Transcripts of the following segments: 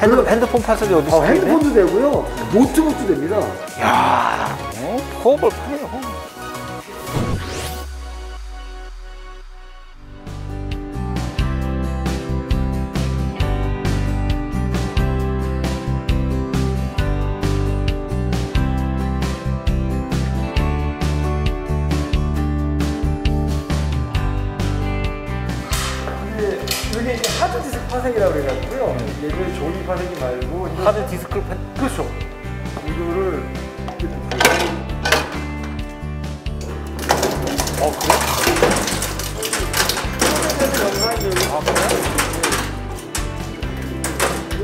핸드, 핸드폰 파서리 어디 아, 있어요? 핸드폰도 되고요. 노트북도 됩니다. 야, 어? 호흡을 파네요. 근데 이게 이제 하드 디스크 파색이라고 그래가지고요. 예전에 종이 파색이 말고 하드 디스크를 파... 그렇죠. 이거를 이렇게 어, 그래? 영상이 아, 그래?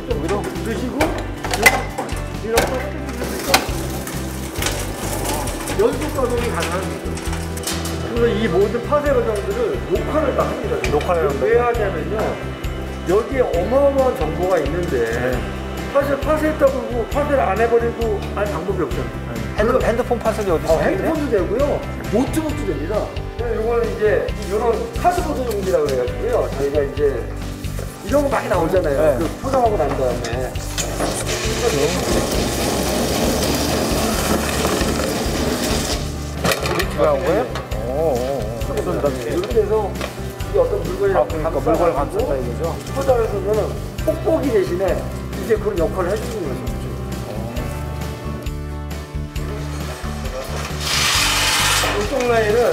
좀 위로 드시고 이렇게 연속 가동이 가능합니다. 그래서 이 모든 파쇄 과정들을 녹화를 다 합니다. 녹화를? 왜 하냐면요. 여기에 어마어마한 정보가 있는데 사실 파쇄했다고 그러고 파쇄를 안 해버리고 할 방법이 없잖아요. 핸드, 핸드폰 파쇄를 어디 어? 핸드폰도 되고요. 노트북도 됩니다. 이거는 이제 이런 cardboard 용기라고 해가지고요. 저희가 이제 이런 거 많이 나오잖아요. 네. 그 포장하고 난 다음에. 이렇게 한 거예요? 쏜다. 이렇게 해서 이게 어떤 물건을 아, 그러니까 물건을 감싼다 이거죠? 포장에서는 뽁뽁이 대신에 이제 그런 역할을 해주는 거죠. 이쪽 라인은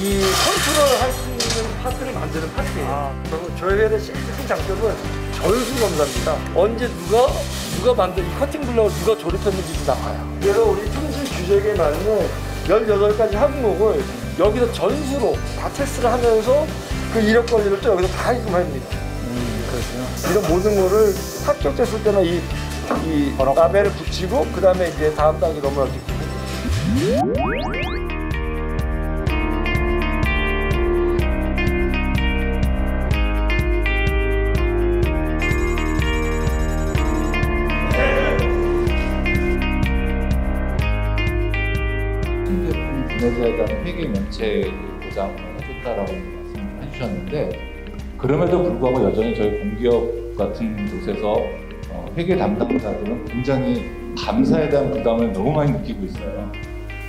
이 컨트롤을 할수 있는 파트를 만드는 파트예요. 아. 그리고 저희 회사의 큰 장점은 전수 검사입니다. 언제 누가 누가 만든 이 커팅 블럭을 누가 조립했는지도 나와요. 그래서 우리 통신 규정에 맞는 18가지 항목을 여기서 전수로 다 테스트를 하면서 그 이력 관리를 또 여기서 다 입금합니다. 음, 그렇군요. 이런 모든 거를 합격됐을 때는 이, 이. 라벨을 붙이고 그 다음에 이제 다음 단계 넘어가기 신제 대한 회계 면책 보장을 해줬다라고 말씀을 해주셨는데 그럼에도 불구하고 여전히 저희 공기업 같은 곳에서 어, 회계 담당자들은 굉장히 감사에 대한 부담을 너무 많이 느끼고 있어요.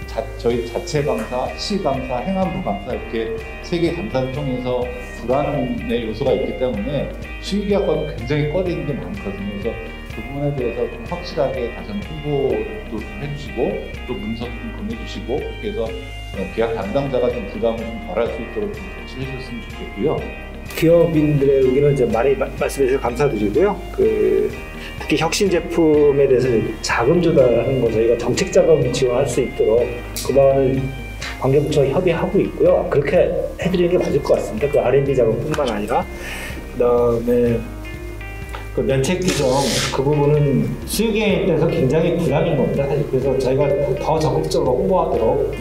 자, 저희 자체 감사, 시 감사, 행안부 감사 이렇게 세 개 감사를 통해서 불안의 요소가 있기 때문에 수의계약과는 굉장히 꺼리는 게 많거든요. 그래서 그 부분에 대해서 좀 확실하게 다시 한번 홍보도 좀 해주시고 또 문서도 좀 보내주시고 그렇게 해서 어, 계약 담당자가 좀 부담을 좀 덜할 수 있도록 좀 조치해 주셨으면 좋겠고요. 기업인들의 의견을 이제 많이 마- 말씀해 주셔서 감사드리고요. 그 특히 혁신 제품에 대해서 자금 조달하는 거 저희가 정책 자금 지원할 수 있도록 그 부분을 관계부처와 협의하고 있고요. 그렇게 해드리는 게 맞을 것 같습니다. 그 R&D 자금뿐만 아니라 그다음에 그 면책 규정 그 부분은 수익에 입장에서 굉장히 부담인 겁니다. 사실 그래서 저희가 더 적극적으로 홍보하도록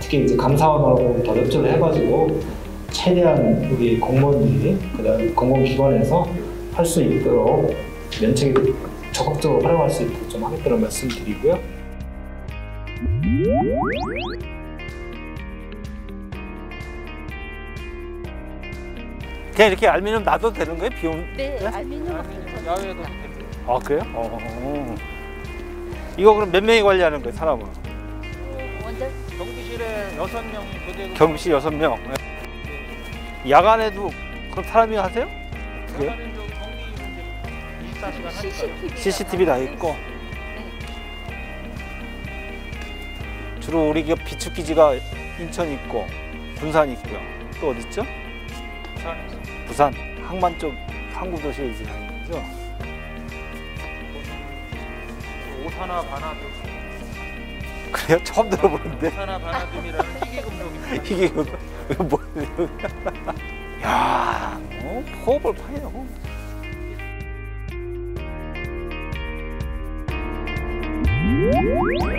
특히 이제 감사원하고 더 협조를 해가지고 최대한 우리 공무원들이 그다음 공공기관에서 할 수 있도록 면책을 적극적으로 활용할 수 있도록 좀 하겠다는 말씀드리고요. 그냥 이렇게 알루미늄 놔둬도 되는 거예요? 비 오는? 네, 네? 알루미늄 야외에도 아, 그래요? 어. 이거 그럼 몇 명이 관리하는 거예요, 사람은? 원장 경비실에 여섯 명 경비실 여섯 명. 야간에도 그럼 사람이 하세요? 저 경비 이제 24시간 하니까요. CCTV CCTV 다 있고. 주로 우리 기업 비축 기지가 인천 있고 군산 있고요. 또 어디 있죠? 부산에서 부산 항만 쪽 항구 도시에 이제 있죠. 오사나 바나듐 그래요? 처음 들어보는데 오사나 바나듐이라는 희귀금속입니다. 이게 이거 뭐예요? 야, 어? 파네요. 호흡. 네.